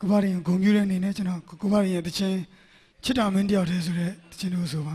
ကိုပါရင်ဂုံပြူတဲ့အနေနဲ့ကျွန်တော်ကိုပါရင်ရဲ့တခြင်းချစ်တာမင်းတယောက်တည်းဆိုတဲ့တခြင်းလို့ဆိုပါ